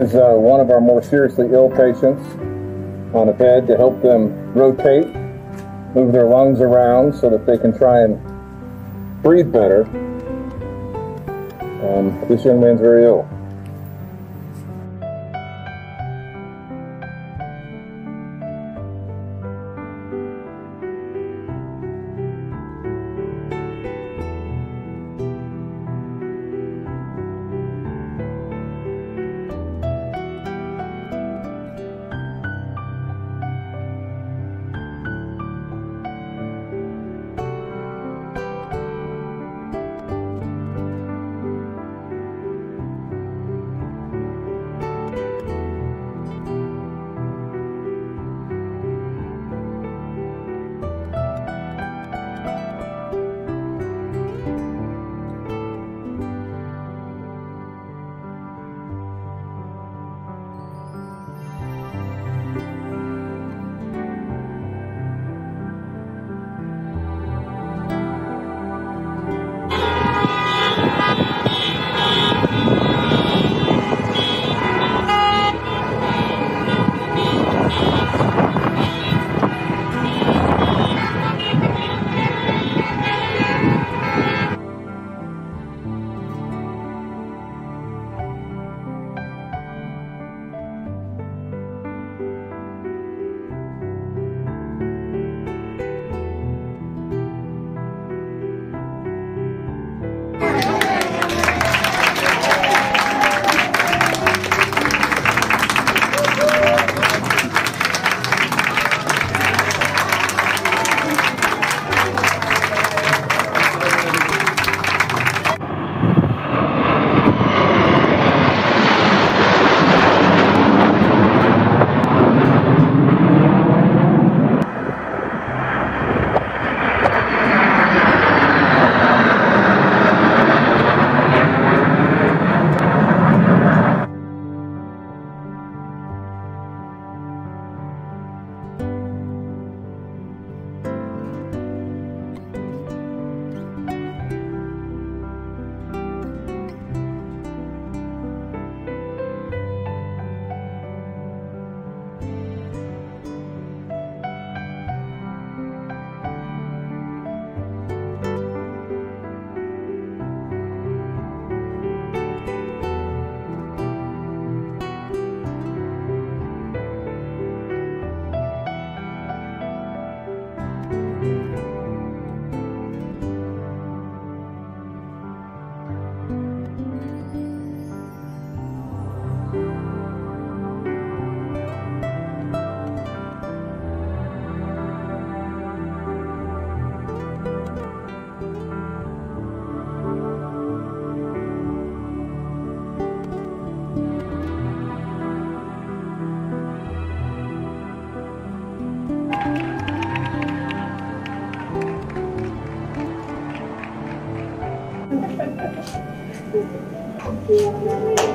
is uh, one of our more seriously ill patients on a bed to help them rotate, move their lungs around so that they can try and breathe better. Um, this young man's very ill. Música